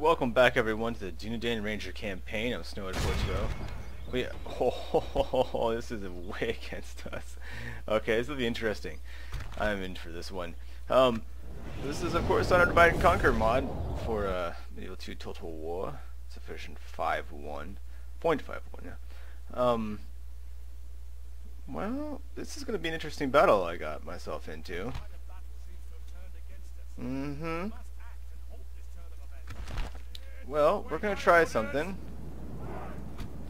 Welcome back everyone to the Dunedain Ranger campaign. I'm Snow at Portugal. We oh, this is way against us. Okay, this will be interesting. I'm in for this one. Um, this is of course on our Divide and Conquer mod for uh, Medieval 2 Total War. 5.1. Point five one, yeah. Um, well, this is going to be an interesting battle I got myself into. Mm-hmm. Well, we're gonna try something.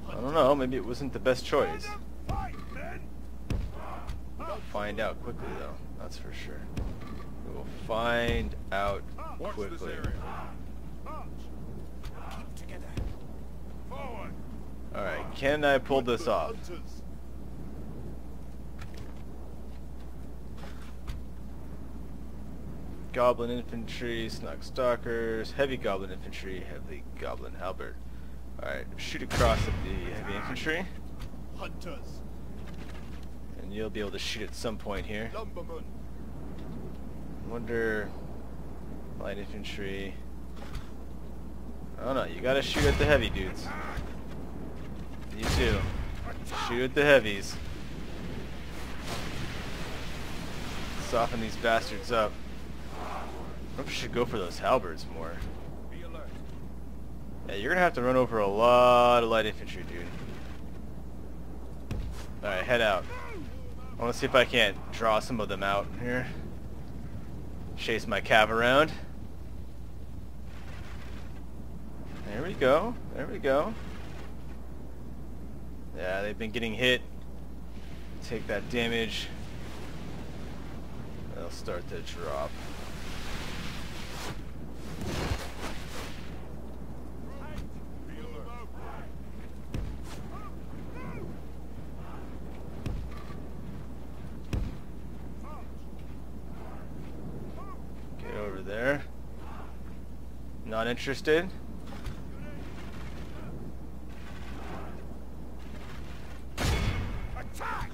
I don't know, maybe it wasn't the best choice. We'll find out quickly though, that's for sure. We will find out quickly. Alright, can I pull this off? Goblin infantry, snug stalkers, heavy goblin infantry, heavy goblin halberd. Alright, shoot across at the heavy infantry. Hunters. And you'll be able to shoot at some point here. Lumbermen. Wonder light infantry. Oh I don't know, you gotta shoot at the heavy dudes. You too. Shoot at the heavies. Soften these bastards up. Probably should go for those halberds more. Yeah, you're gonna have to run over a lot of light infantry, dude. Alright, head out. I wanna see if I can't draw some of them out here. Chase my cav around. There we go. There we go. Yeah, they've been getting hit. Take that damage. They'll start to drop. Be alert. Get over there. Not interested. Attack!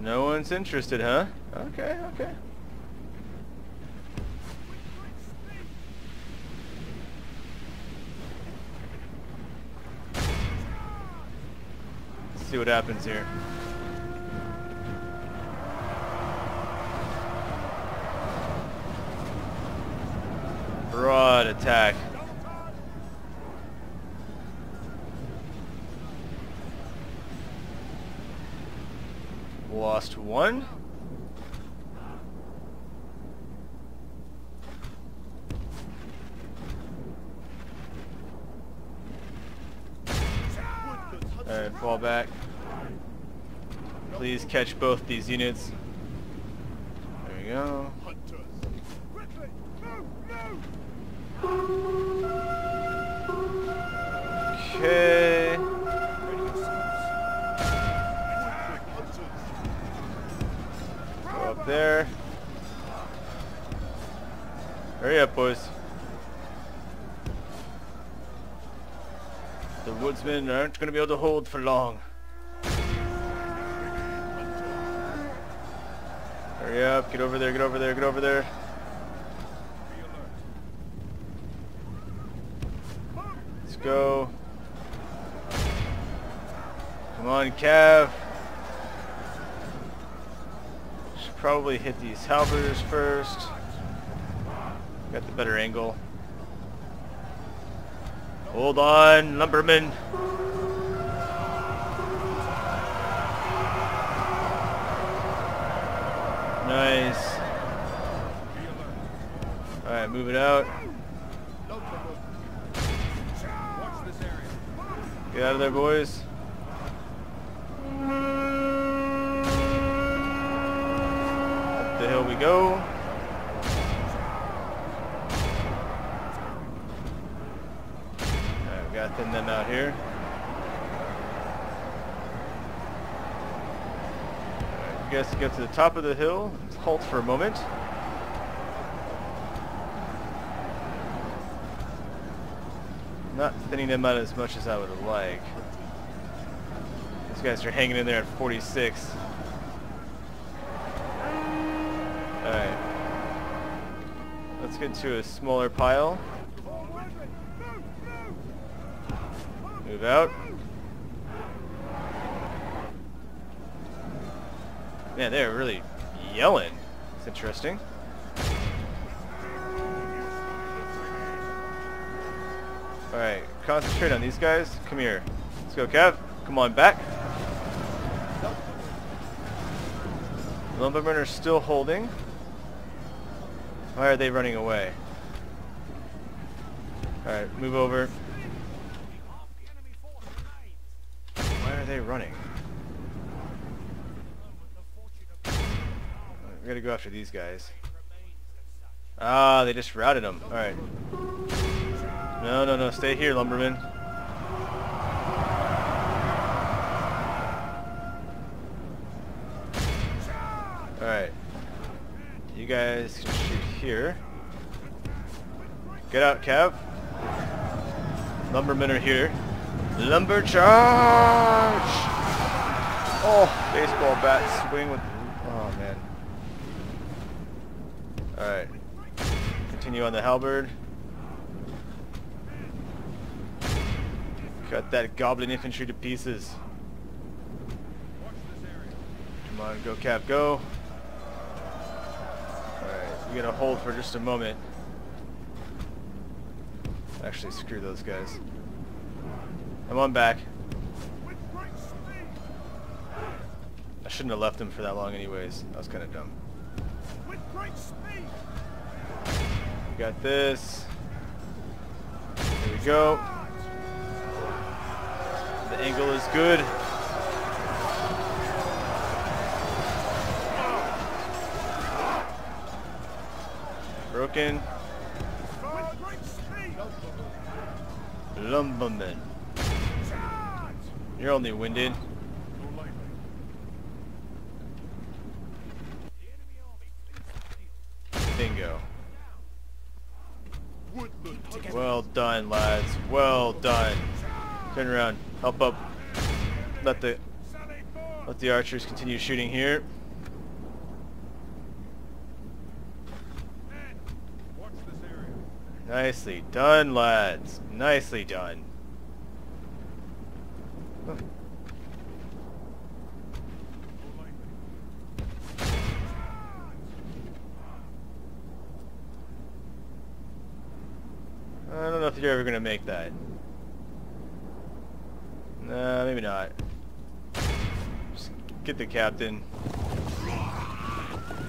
No one's interested, huh? Okay, okay. Let's see what happens here. Broad attack. Lost one. Alright, fall back. Please catch both these units. There we go. Okay. There. Hurry up, boys. The woodsmen aren't going to be able to hold for long. Hurry up, get over there, get over there, get over there. Let's go. Come on, Cav. Should probably hit these halberders first. Got the better angle. Hold on, lumberman. Nice. Alright, move it out. Get out of there, boys. Up the hill we go. Alright, we got thin them out here. Alright, you guys get to the top of the hill. Let's halt for a moment. Not thinning them out as much as I would like. These guys are hanging in there at 46. Alright. To a smaller pile. Move! Move out. Man, they're really yelling. It's interesting. Alright, concentrate on these guys. Come here. Let's go, Kev. Come on back. Lumbermen are still holding. Why are they running away? Alright, move over. Why are they running? We gotta go after these guys. Ah, they just routed them. Alright. No, no, no. Stay here, lumberman. Alright. You guys here. Get out, Cav. Lumbermen are here. Lumber charge! Oh, baseball bat swing with... Oh, man. Alright. Continue on the halberd. Cut that goblin infantry to pieces. Come on, go Cap, go. We gotta hold for just a moment. Actually, screw those guys. I'm on back. I shouldn't have left them for that long anyways. That was kind of dumb. We got this. There we go. The angle is good. Speed. Lumberman. You're only winded. Bingo. Well done, lads. Well done. Turn around. Help up. Let the let the archers continue shooting here. Nicely done, lads. Nicely done. I don't know if you're ever gonna make that. Nah, maybe not. Just get the captain.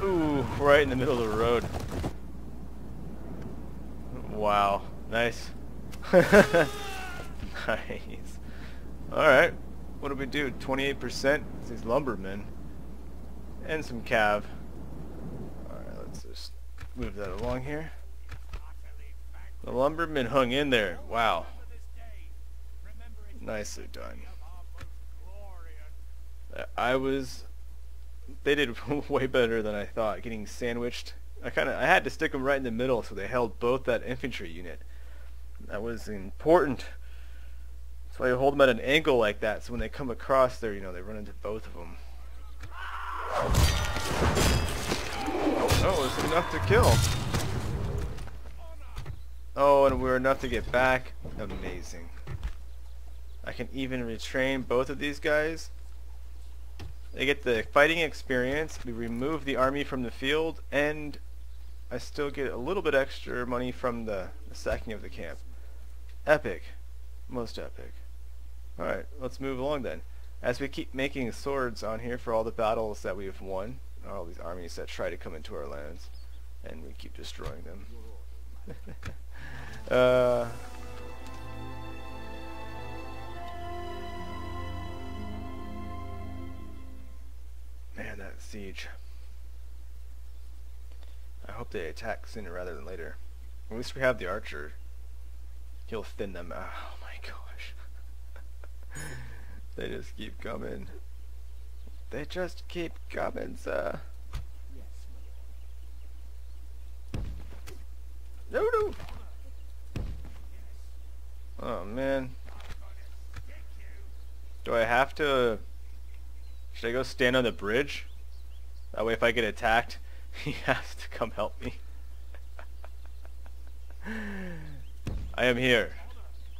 Ooh, right in the middle of the road. Wow, nice. nice. Alright, what do we do? 28% these lumbermen. And some cav. Alright, let's just move that along here. The lumbermen hung in there. Wow. Nicely done. I was... They did way better than I thought, getting sandwiched. I kind of I had to stick them right in the middle so they held both that infantry unit. That was important. That's why you hold them at an angle like that, so when they come across there, you know, they run into both of them. Oh, it's enough to kill. Oh, and we're enough to get back. Amazing. I can even retrain both of these guys. They get the fighting experience, we remove the army from the field, and I still get a little bit extra money from the, the sacking of the camp. Epic. Most epic. Alright, let's move along then. As we keep making swords on here for all the battles that we've won, all these armies that try to come into our lands, and we keep destroying them. uh, man, that siege. I hope they attack sooner rather than later. At least we have the archer. He'll thin them out. Oh my gosh. they just keep coming. They just keep coming, sir. No, no. Oh man. Do I have to? Should I go stand on the bridge? That way, if I get attacked, he has to come help me. I am here.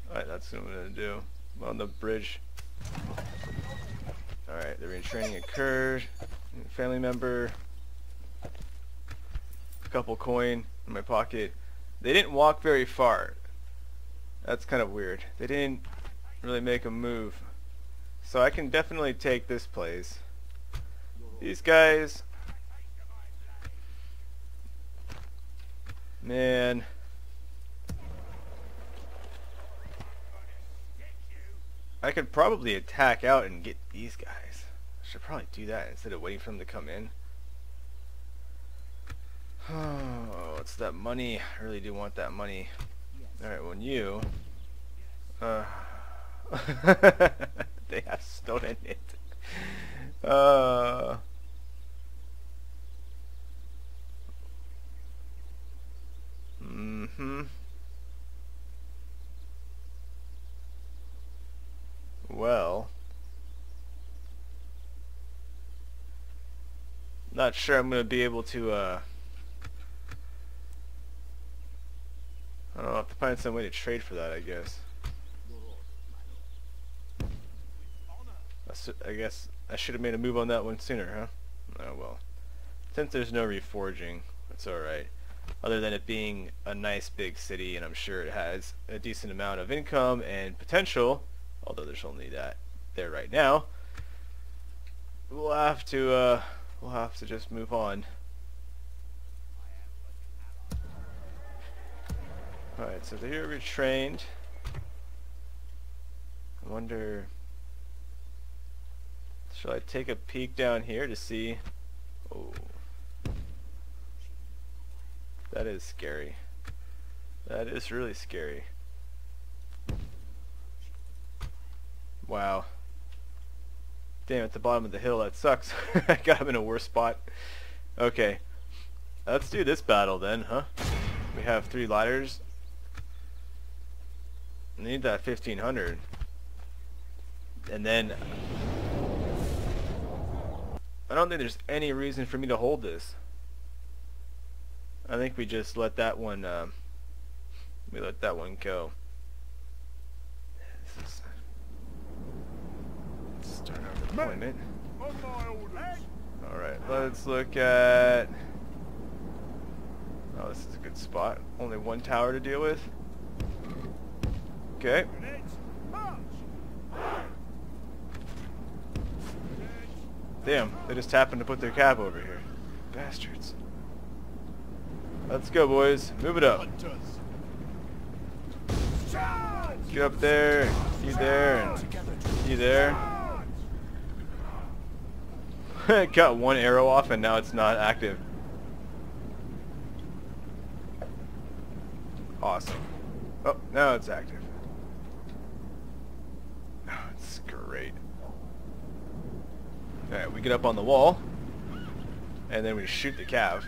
Alright, that's what I'm gonna do. on the bridge. Alright, the retraining occurred. Family member. A couple coin in my pocket. They didn't walk very far. That's kind of weird. They didn't really make a move. So I can definitely take this place. These guys... Man... I could probably attack out and get these guys. I should probably do that instead of waiting for them to come in. Oh, it's that money. I really do want that money. Alright, when you... Uh, they have stolen it. Uh... Mm-hmm. Well... Not sure I'm going to be able to, uh... I don't know, I'll have to find some way to trade for that, I guess. I guess I should have made a move on that one sooner, huh? Oh well. Since there's no reforging, that's alright. Other than it being a nice big city, and I'm sure it has a decent amount of income and potential, although there's only that there right now. We'll have to, uh, we'll have to just move on. Alright, so they're retrained. I wonder... Shall I take a peek down here to see... Oh. That is scary. That is really scary. Wow. Damn, at the bottom of the hill, that sucks. I got him in a worse spot. Okay. Let's do this battle then, huh? We have three ladders. Need that 1500. And then... I don't think there's any reason for me to hold this. I think we just let that one, uh, we let that one go. Is, start our deployment. Alright, let's look at... Oh, this is a good spot. Only one tower to deal with. Okay. Damn, they just happened to put their cav over here. Bastards. Let's go, boys. Move it up. Get up there. You there. You there. Got one arrow off and now it's not active. Awesome. Oh, now it's active. That's great. Alright, we get up on the wall. And then we shoot the cav.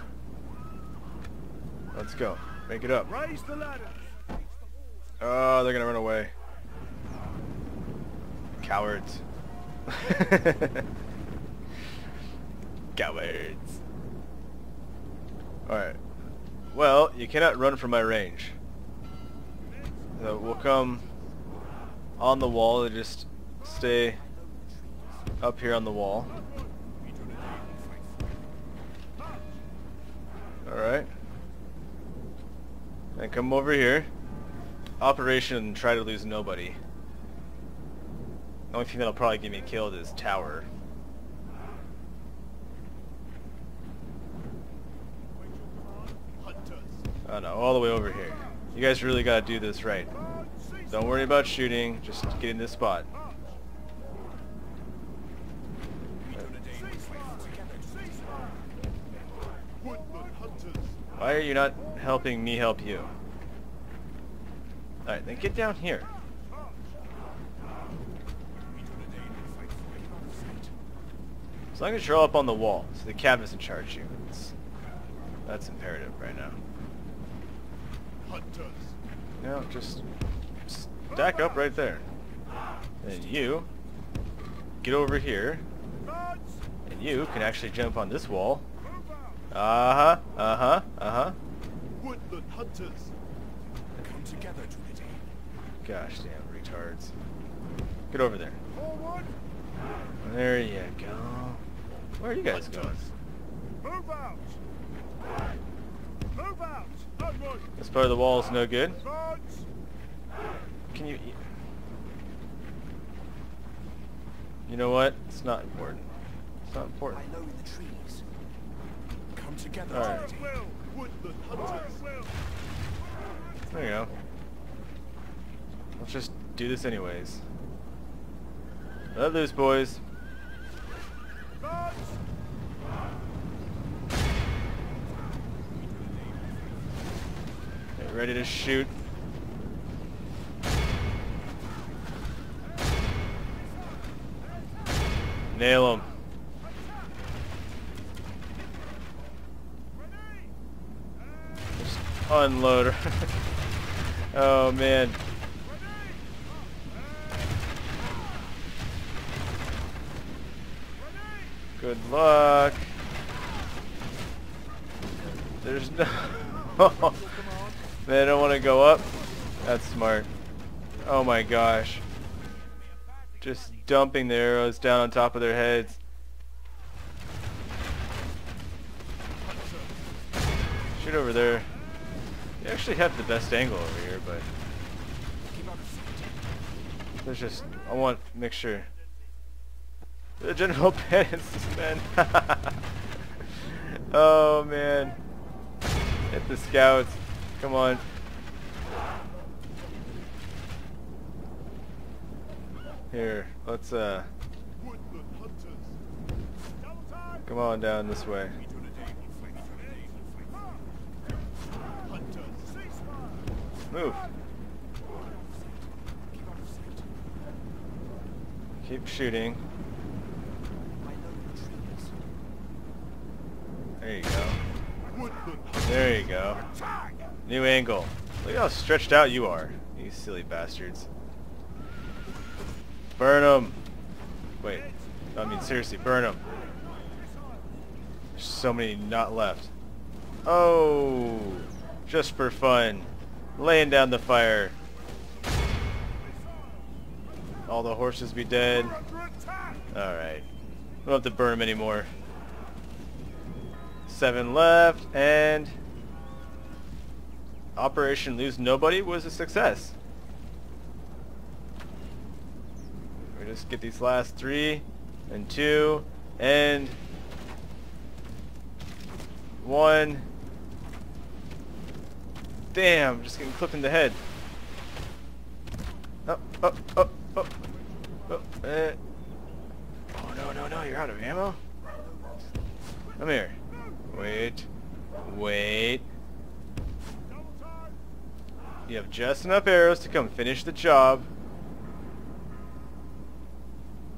Let's go. Make it up. Raise the ladder. Oh, they're gonna run away. Cowards. Cowards. Alright. Well, you cannot run from my range. So we'll come on the wall and just stay up here on the wall. Alright. And come over here. Operation and try to lose nobody. The only thing that'll probably get me killed is tower. Oh no, all the way over here. You guys really gotta do this right. Don't worry about shooting, just get in this spot. Why are you not helping me help you? Alright, then get down here. Long as you're all up on the wall, so the cav doesn't charge you. It's, that's imperative right now. No, just stack up right there. And you get over here, and you can actually jump on this wall uh-huh, uh-huh, uh-huh. Woodland hunters. Come together, Trinity. Gosh damn retards. Get over there. Forward. There you go. Where are you guys going? Move out. Move out. Onward. This part of the wall is no good. Advance. Can you... You know what? It's not important. It's not important. I know in the trees. Come together. Alright. Alright. There you go. Let's just do this anyways. Let loose, boys. Get ready to shoot. Nail him. Just unload her. oh man. Good luck. There's no... they don't want to go up? That's smart. Oh my gosh. Just dumping the arrows down on top of their heads. Shoot over there. Actually have the best angle over here, but there's just I want to make sure. The general penance, man. oh man. Hit the scouts. Come on. Here, let's uh come on down this way. Hunters. Ceasefire. Move. Keep shooting. There you go. There you go. New angle. Look how stretched out you are, you silly bastards. Burn them. Wait. I mean, seriously, burn them. There's so many not left. Oh, just for fun. Laying down the fire. All the horses be dead. Alright. We don't have to burn them anymore. Seven left, and... Operation Lose Nobody was a success. We just get these last three, and two, and... One. Damn, just getting clipped in the head. Oh, oh, oh, oh. Oh, eh. Oh no no no! You're out of ammo. Come here. Wait. Wait. You have just enough arrows to come finish the job.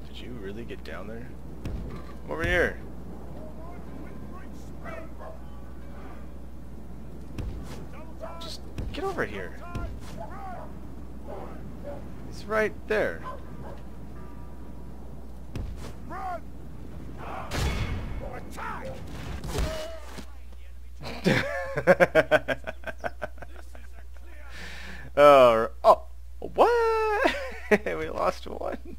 Did you really get down there? Over here. Just get over here. It's right there. Attack. Oh, oh, what? we lost one.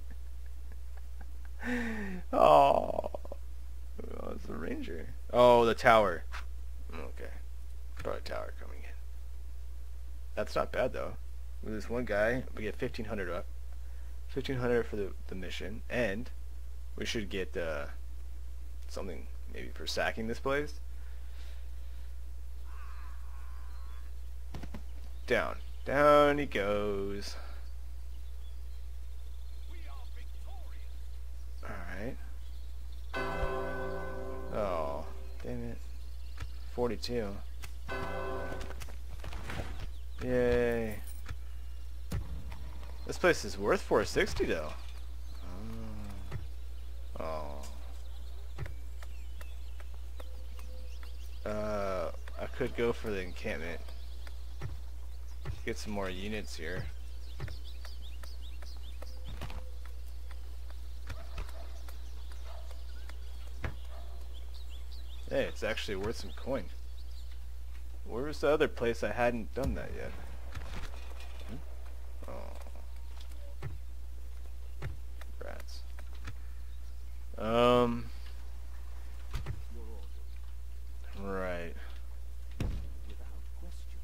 Oh, oh, it's the ranger. Oh, the tower. Okay, probably tower in. That's not bad though. With this one guy, we get fifteen hundred up. Fifteen hundred for the the mission, and we should get uh, something maybe for sacking this place. Down. Down he goes. Alright. Oh, damn it. 42. Yay. This place is worth 460 though. Oh. oh. Uh, I could go for the encampment. Get some more units here. Hey, it's actually worth some coin. Where was the other place I hadn't done that yet? Hmm? Oh. Um, right. Without question.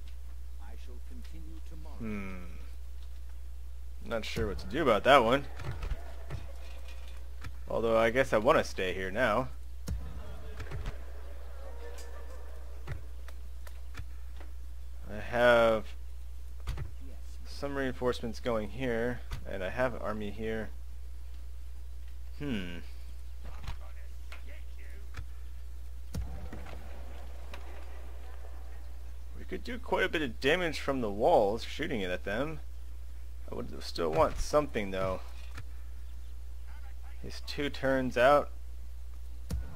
I shall continue tomorrow. Hmm. Not sure what to do about that one. Although I guess I want to stay here now. I have Yes. some reinforcements going here, and I have an army here. Hmm. We could do quite a bit of damage from the walls, shooting it at them. I would still want something though. These two turns out.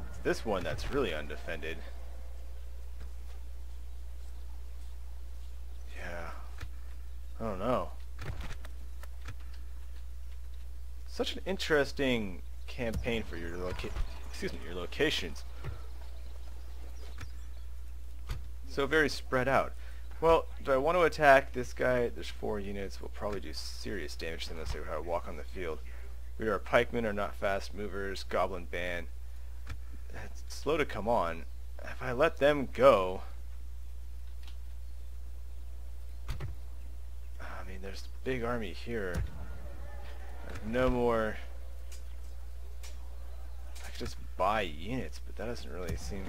It's this one that's really undefended. Yeah. I don't know. Such an interesting campaign for your loca- excuse me, your locations. So very spread out. Well, do I want to attack this guy? There's four units. We'll probably do serious damage to them unless they how to walk on the field. We are pikemen are not fast movers. Goblin band. It's slow to come on. If I let them go, I mean, there's big army here. No more. I could just buy units, but that doesn't really seem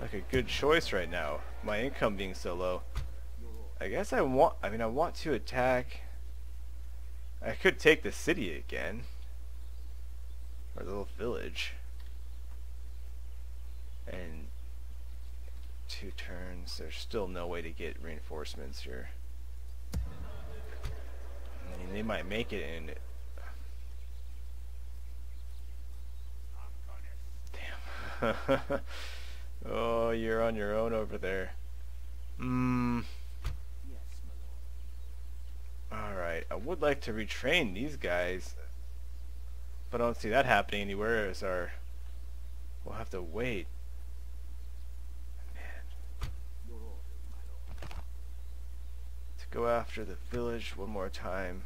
like a good choice right now. My income being so low. I guess I want. I mean, I want to attack. I could take the city again, or the little village, and two turns. There's still no way to get reinforcements here. They might make it in. Damn. oh, you're on your own over there. Hmm. Lord. Alright, I would like to retrain these guys, but I don't see that happening anywhere our... We'll have to wait. Man, Your order, my lord. to go after the village one more time.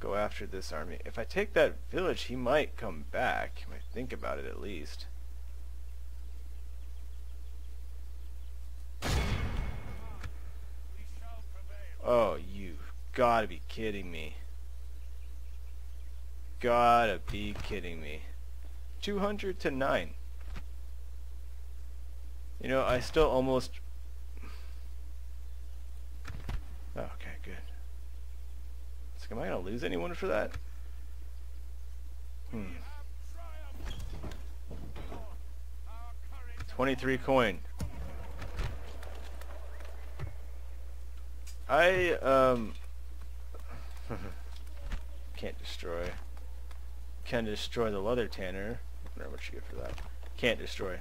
Go after this army. If I take that village, he might come back. He might think about it at least. Oh, you've gotta be kidding me. Gotta be kidding me. 200 to 9. You know, I still almost... Oh, okay, good. Am I gonna lose anyone for that? Hmm. Have triumphed. Our courage 23 coin. I, um... can't destroy. Can destroy the leather tanner. I wonder what you get for that. Can't destroy.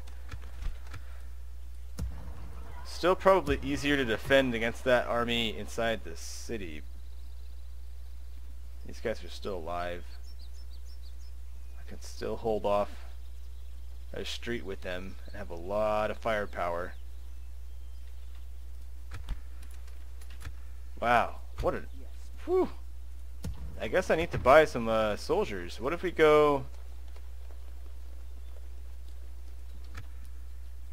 Still probably easier to defend against that army inside the city. These guys are still alive. I can still hold off a street with them and have a lot of firepower. Wow, what a whew. I guess I need to buy some uh, soldiers. What if we go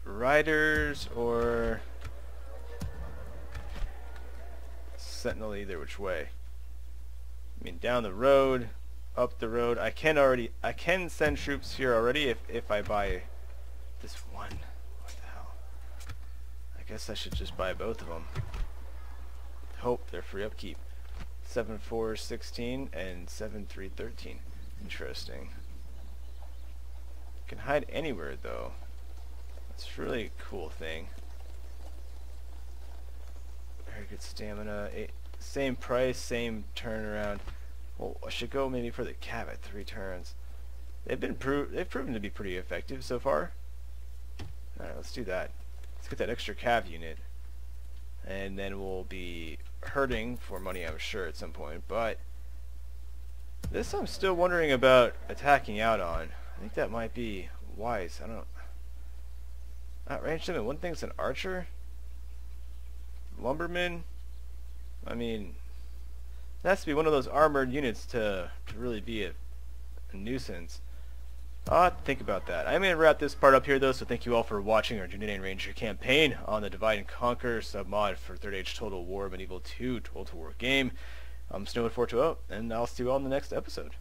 riders or sentinel either which way? I mean down the road, up the road. I can already I can send troops here already if if I buy this one. What the hell? I guess I should just buy both of them. Hope they're free upkeep. 7416 and 7313. Interesting. Can hide anywhere though. That's really a cool thing. Very good stamina. Eight, same price, same turnaround. Well, I should go maybe for the cav at three turns. They've been pro they've proven to be pretty effective so far. All right, let's do that. Let's get that extra cav unit, and then we'll be hurting for money, I'm sure, at some point. But this, I'm still wondering about attacking out on. I think that might be wise. I don't. Outrange them. And one thing's an archer, lumberman. I mean, it has to be one of those armored units to to really be a a nuisance. I'll have to think about that. I'm going to wrap this part up here, though, so thank you all for watching our Dunedain Ranger campaign on the Divide and Conquer submod for Third Age Total War Medieval 2 Total War game. I'm Snowhood420, and I'll see you all in the next episode.